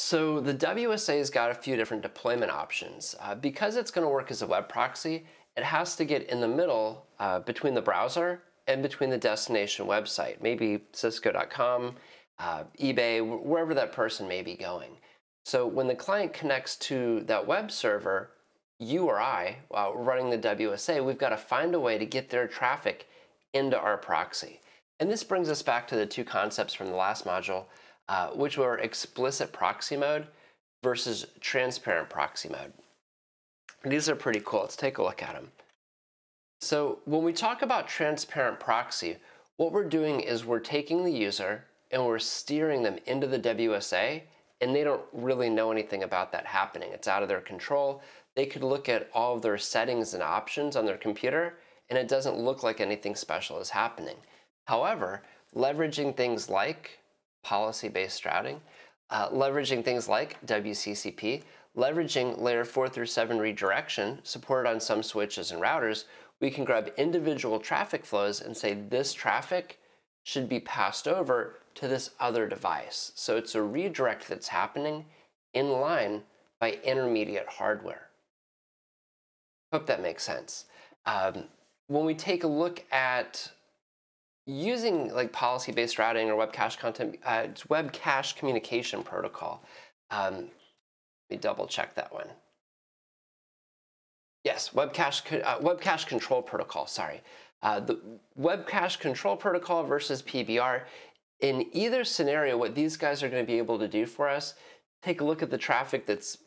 So the WSA's got a few different deployment options. Uh, because it's going to work as a web proxy, it has to get in the middle uh, between the browser and between the destination website, maybe cisco.com, uh, eBay, wherever that person may be going. So when the client connects to that web server, you or I, while running the WSA, we've got to find a way to get their traffic into our proxy. And this brings us back to the two concepts from the last module, uh, which were explicit proxy mode versus transparent proxy mode. These are pretty cool. Let's take a look at them. So when we talk about transparent proxy, what we're doing is we're taking the user and we're steering them into the WSA and they don't really know anything about that happening. It's out of their control. They could look at all of their settings and options on their computer and it doesn't look like anything special is happening. However, leveraging things like policy-based routing, uh, leveraging things like WCCP, leveraging layer 4 through 7 redirection supported on some switches and routers, we can grab individual traffic flows and say this traffic should be passed over to this other device. So it's a redirect that's happening in line by intermediate hardware. Hope that makes sense. Um, when we take a look at using like policy-based routing or web cache content, uh, it's web cache communication protocol. Um, let me double check that one. Yes, web cache, uh, web cache control protocol, sorry. Uh, the web cache control protocol versus PBR, in either scenario, what these guys are going to be able to do for us, take a look at the traffic that's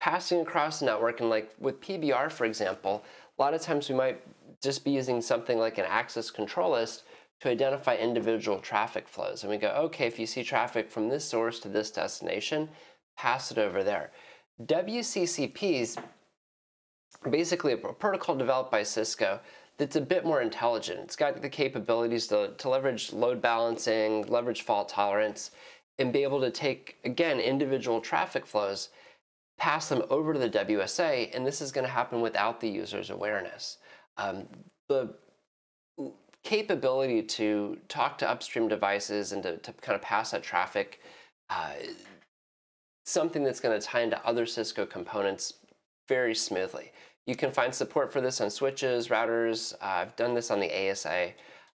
passing across the network. And like with PBR, for example, a lot of times we might just be using something like an access control list to identify individual traffic flows. And we go, okay, if you see traffic from this source to this destination, pass it over there. WCCP's basically a protocol developed by Cisco that's a bit more intelligent. It's got the capabilities to, to leverage load balancing, leverage fault tolerance, and be able to take, again, individual traffic flows, pass them over to the WSA, and this is going to happen without the user's awareness. Um, the capability to talk to upstream devices and to, to kind of pass that traffic, uh, something that's going to tie into other Cisco components very smoothly. You can find support for this on switches, routers. Uh, I've done this on the ASA.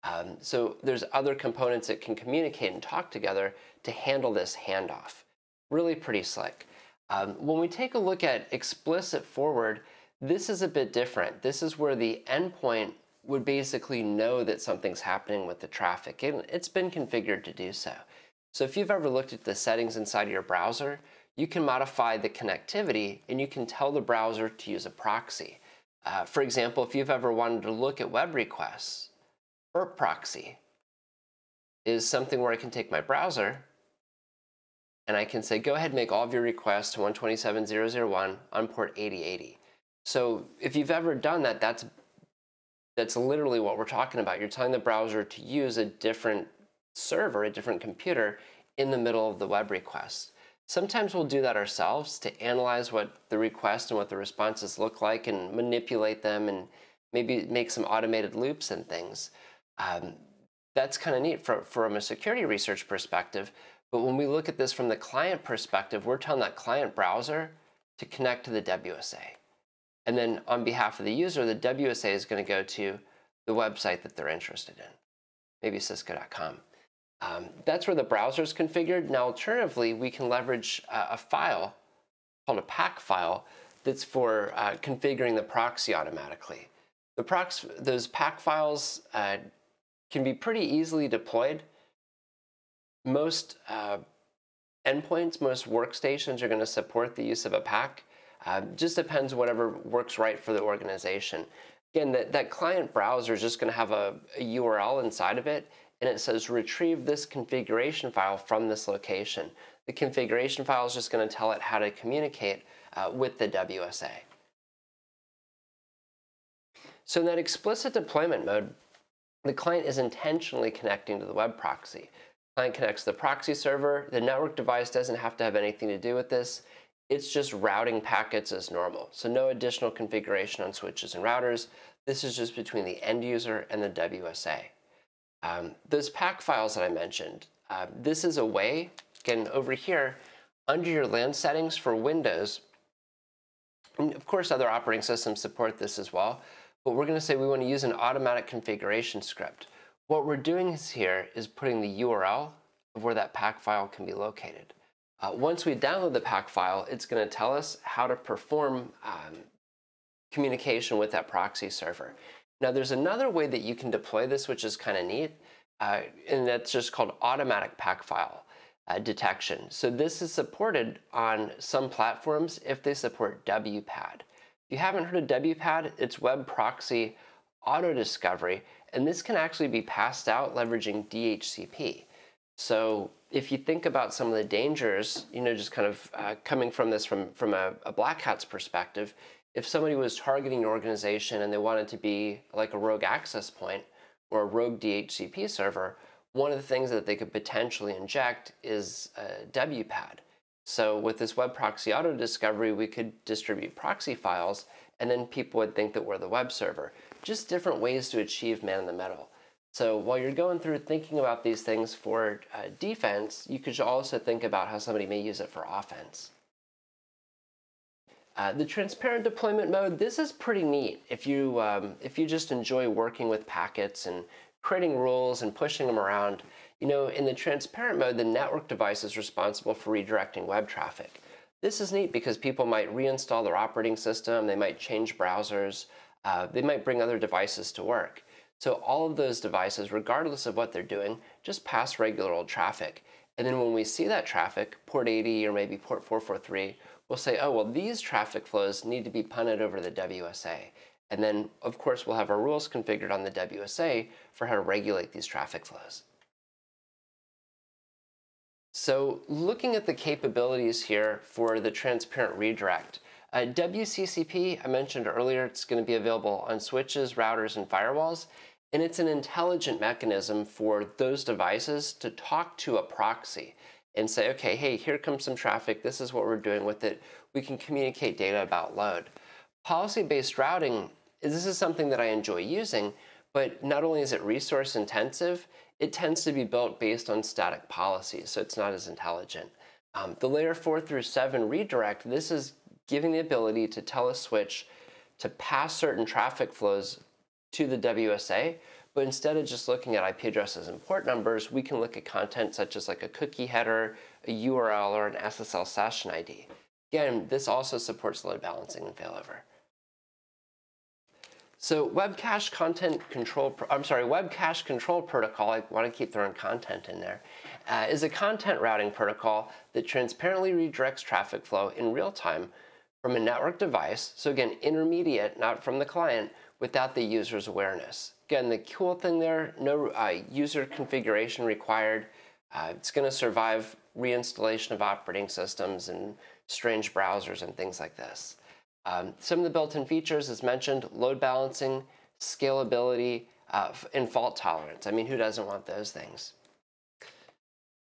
Um, so there's other components that can communicate and talk together to handle this handoff. Really pretty slick. Um, when we take a look at explicit forward, this is a bit different. This is where the endpoint would basically know that something's happening with the traffic, and it's been configured to do so. So if you've ever looked at the settings inside your browser, you can modify the connectivity and you can tell the browser to use a proxy. Uh, for example, if you've ever wanted to look at web requests, burp proxy is something where I can take my browser and I can say, go ahead and make all of your requests to 127.0.0.1 on port 8080. So if you've ever done that, that's that's literally what we're talking about. You're telling the browser to use a different server, a different computer in the middle of the web request. Sometimes we'll do that ourselves to analyze what the request and what the responses look like and manipulate them and maybe make some automated loops and things. Um, that's kind of neat for, from a security research perspective. But when we look at this from the client perspective, we're telling that client browser to connect to the WSA. And then on behalf of the user, the WSA is going to go to the website that they're interested in, maybe cisco.com. Um, that's where the browser is configured. Now, alternatively, we can leverage uh, a file called a PAC file that's for uh, configuring the proxy automatically. The prox those PAC files uh, can be pretty easily deployed. Most uh, endpoints, most workstations are going to support the use of a PAC. Uh, just depends whatever works right for the organization. Again, that, that client browser is just going to have a, a URL inside of it, and it says retrieve this configuration file from this location. The configuration file is just going to tell it how to communicate uh, with the WSA. So in that explicit deployment mode, the client is intentionally connecting to the web proxy. Client connects to the proxy server. The network device doesn't have to have anything to do with this. It's just routing packets as normal. So no additional configuration on switches and routers. This is just between the end user and the WSA. Um, those PAC files that I mentioned, uh, this is a way, again over here, Under your LAN settings for Windows, and of course other operating systems support this as well, but we're going to say we want to use an automatic configuration script. What we're doing here is putting the URL of where that PAC file can be located. Uh, once we download the PAC file, it's going to tell us how to perform um, communication with that proxy server. Now, there's another way that you can deploy this, which is kind of neat, uh, and that's just called automatic PAC file uh, detection. So this is supported on some platforms if they support WPAD. If you haven't heard of WPAD, it's Web Proxy Auto Discovery, and this can actually be passed out leveraging DHCP. So if you think about some of the dangers, you know, just kind of uh, coming from this from, from a, a black hat's perspective, if somebody was targeting your organization and they wanted to be like a rogue access point or a rogue DHCP server, one of the things that they could potentially inject is a WPAD. So with this web proxy auto discovery, we could distribute proxy files and then people would think that we're the web server. Just different ways to achieve man in the middle. So while you're going through thinking about these things for uh, defense, you could also think about how somebody may use it for offense. Uh, the transparent deployment mode, this is pretty neat. If you, um, if you just enjoy working with packets and creating rules and pushing them around, you know, in the transparent mode, the network device is responsible for redirecting web traffic. This is neat because people might reinstall their operating system, they might change browsers, uh, they might bring other devices to work. So all of those devices, regardless of what they're doing, just pass regular old traffic. And then when we see that traffic, port 80 or maybe port 443, we'll say, oh, well, these traffic flows need to be punted over the WSA. And then, of course, we'll have our rules configured on the WSA for how to regulate these traffic flows. So looking at the capabilities here for the transparent redirect, uh, WCCP, I mentioned earlier, it's going to be available on switches, routers, and firewalls. And it's an intelligent mechanism for those devices to talk to a proxy and say, okay, hey, here comes some traffic. This is what we're doing with it. We can communicate data about load. Policy-based routing, this is something that I enjoy using, but not only is it resource intensive, it tends to be built based on static policies, so it's not as intelligent. Um, the layer 4 through 7 redirect, this is giving the ability to tell a switch to pass certain traffic flows to the WSA, but instead of just looking at IP addresses and port numbers, we can look at content such as like a cookie header, a URL, or an SSL session ID. Again, this also supports load balancing and failover. So web cache content control, I'm sorry, web cache control protocol, I want to keep throwing content in there, uh, is a content routing protocol that transparently redirects traffic flow in real time from a network device, so again, intermediate, not from the client, without the user's awareness. Again, the cool thing there, no uh, user configuration required. Uh, it's going to survive reinstallation of operating systems and strange browsers and things like this. Um, some of the built-in features, as mentioned, load balancing, scalability, uh, and fault tolerance. I mean, who doesn't want those things?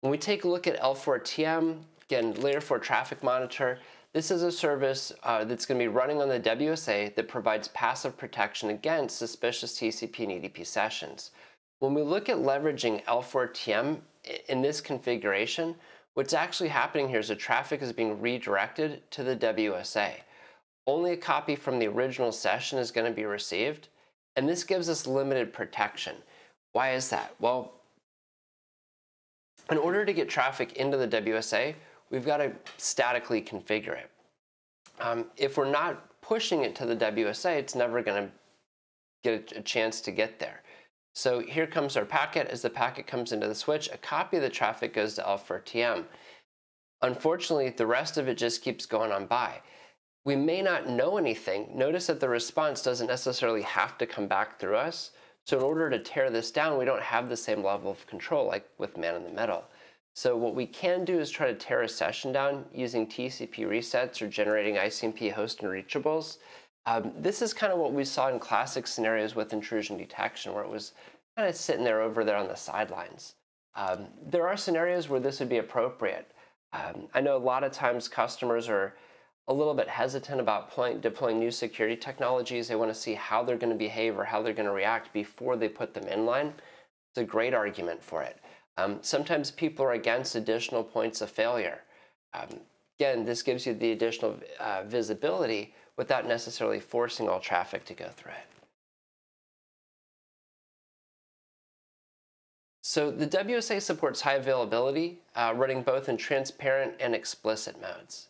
When we take a look at L4TM, again, layer 4 traffic monitor, this is a service uh, that's going to be running on the WSA that provides passive protection against suspicious TCP and UDP sessions. When we look at leveraging L4TM in this configuration, what's actually happening here is the traffic is being redirected to the WSA. Only a copy from the original session is going to be received, and this gives us limited protection. Why is that? Well, in order to get traffic into the WSA, we've got to statically configure it. Um, if we're not pushing it to the WSA, it's never going to get a, chance to get there. So here comes our packet. As the packet comes into the switch, a copy of the traffic goes to L4TM. Unfortunately, the rest of it just keeps going on by. We may not know anything. Notice that the response doesn't necessarily have to come back through us. So in order to tear this down, we don't have the same level of control like with man in the middle. So what we can do is try to tear a session down using TCP resets or generating ICMP host unreachables. Um, this is kind of what we saw in classic scenarios with intrusion detection, where it was kind of sitting there over there on the sidelines. Um, there are scenarios where this would be appropriate. Um, I know a lot of times customers are a little bit hesitant about deploying new security technologies. They want to see how they're going to behave or how they're going to react before they put them in line. It's a great argument for it. Um, sometimes people are against additional points of failure. Um, again, this gives you the additional uh, visibility without necessarily forcing all traffic to go through it. So the WSA supports high availability, uh, running both in transparent and explicit modes.